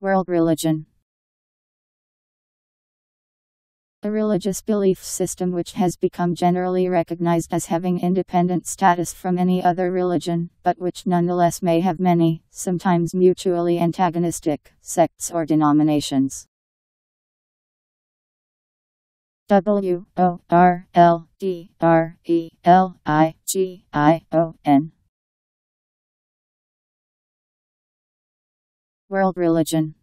World religion. A religious belief system which has become generally recognized as having independent status from any other religion, but which nonetheless may have many, sometimes mutually antagonistic, sects or denominations. W O R L D R E L I G I O N World religion